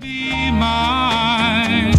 Be mine.